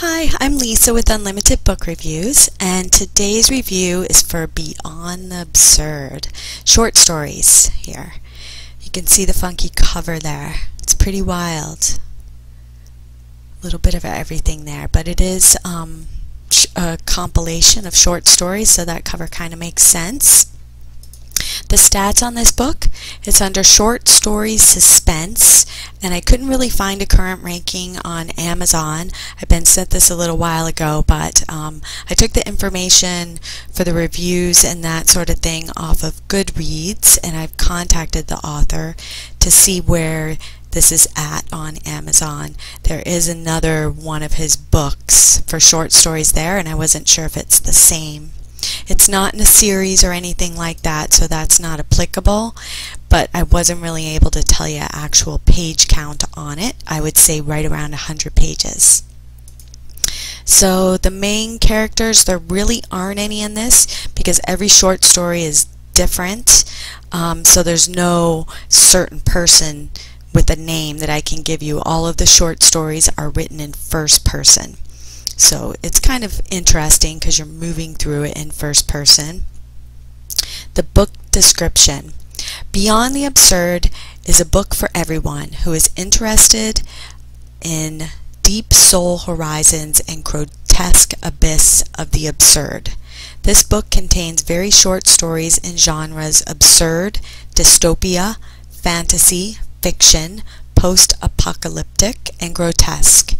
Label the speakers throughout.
Speaker 1: Hi, I'm Lisa with Unlimited Book Reviews, and today's review is for Beyond the Absurd short stories here. You can see the funky cover there. It's pretty wild. A little bit of everything there, but it is um, a compilation of short stories, so that cover kind of makes sense. The stats on this book, it's under short stories suspense, and I couldn't really find a current ranking on Amazon. I've been sent this a little while ago, but um, I took the information for the reviews and that sort of thing off of Goodreads, and I've contacted the author to see where this is at on Amazon. There is another one of his books for short stories there, and I wasn't sure if it's the same. It's not in a series or anything like that, so that's not applicable, but I wasn't really able to tell you actual page count on it. I would say right around 100 pages. So the main characters, there really aren't any in this because every short story is different. Um, so there's no certain person with a name that I can give you. All of the short stories are written in first person. So it's kind of interesting because you're moving through it in first person. The book description. Beyond the Absurd is a book for everyone who is interested in deep soul horizons and grotesque abyss of the absurd. This book contains very short stories in genres absurd, dystopia, fantasy, fiction, post-apocalyptic, and grotesque.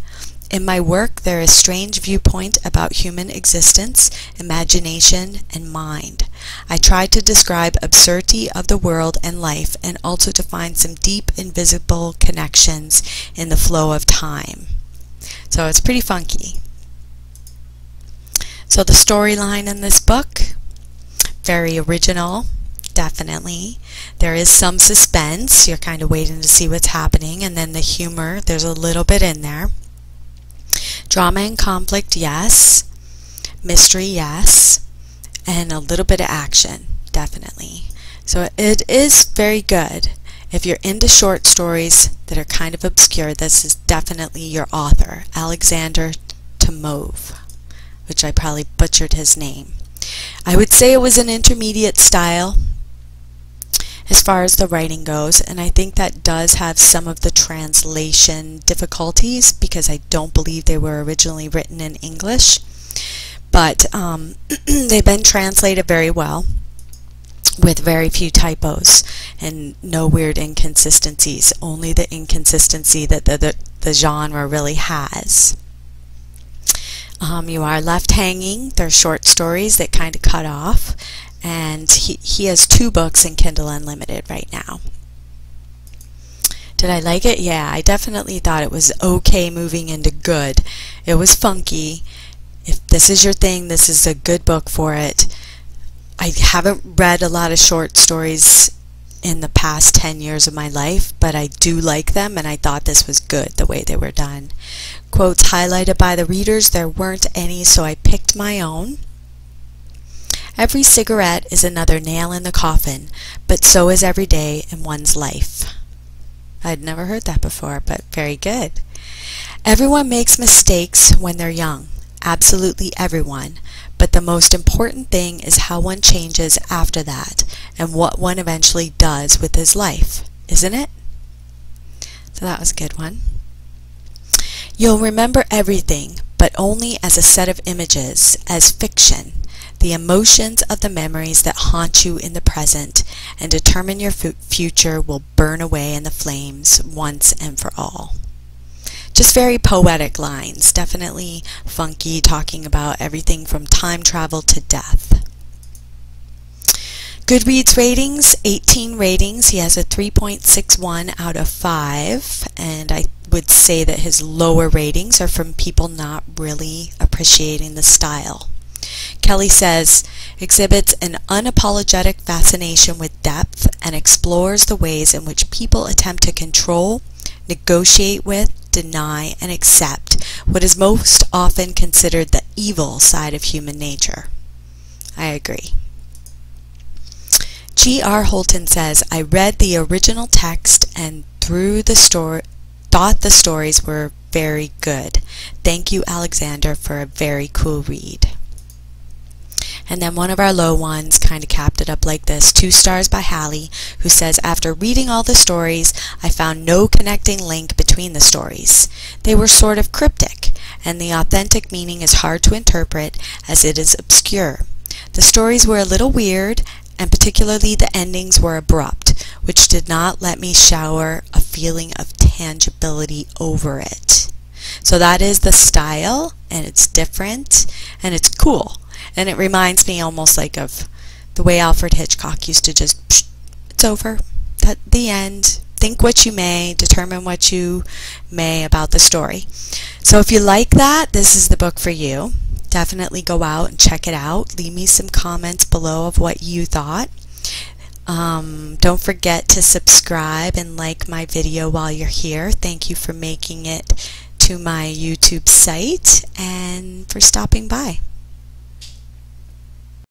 Speaker 1: In my work, there is strange viewpoint about human existence, imagination, and mind. I try to describe absurdity of the world and life and also to find some deep invisible connections in the flow of time. So it's pretty funky. So the storyline in this book, very original, definitely. There is some suspense. You're kind of waiting to see what's happening. And then the humor, there's a little bit in there. Drama and conflict, yes. Mystery, yes. And a little bit of action, definitely. So it is very good. If you're into short stories that are kind of obscure, this is definitely your author, Alexandar Tomov, which I probably butchered his name. I would say it was an intermediate style as far as the writing goes, and I think that does have some of the translation difficulties because I don't believe they were originally written in English. But um, they've been translated very well with very few typos and no weird inconsistencies, only the inconsistency that the, the, the genre really has. Um, you are left hanging. They're short stories that kind of cut off and he, he has two books in Kindle Unlimited right now. Did I like it? Yeah, I definitely thought it was okay moving into good. It was funky. If this is your thing, this is a good book for it. I haven't read a lot of short stories in the past 10 years of my life, but I do like them and I thought this was good the way they were done. Quotes highlighted by the readers, there weren't any, so I picked my own. Every cigarette is another nail in the coffin, but so is every day in one's life. I'd never heard that before, but very good. Everyone makes mistakes when they're young, absolutely everyone, but the most important thing is how one changes after that and what one eventually does with his life, isn't it? So that was a good one. You'll remember everything, but only as a set of images, as fiction, the emotions of the memories that haunt you in the present and determine your future will burn away in the flames once and for all. Just very poetic lines, definitely funky, talking about everything from time travel to death. Goodreads ratings, 18 ratings. He has a 3.61 out of 5, and I would say that his lower ratings are from people not really appreciating the style. Kelly says, exhibits an unapologetic fascination with depth and explores the ways in which people attempt to control, negotiate with, deny, and accept what is most often considered the evil side of human nature. I agree. G.R. Holton says, I read the original text and through the story thought the stories were very good. Thank you, Alexandar, for a very cool read. And then one of our low ones kind of capped it up like this Two Stars by Hallie, who says, After reading all the stories, I found no connecting link between the stories. They were sort of cryptic, and the authentic meaning is hard to interpret as it is obscure. The stories were a little weird, and particularly the endings were abrupt, which did not let me shower a feeling of tangibility over it. So that is the style, and it's different, and it's cool. And it reminds me almost like of the way Alfred Hitchcock used to just, psh, it's over, at the end. Think what you may, determine what you may about the story. So if you like that, this is the book for you. Definitely go out and check it out. Leave me some comments below of what you thought. Um, don't forget to subscribe and like my video while you're here. Thank you for making it to my YouTube site and for stopping by.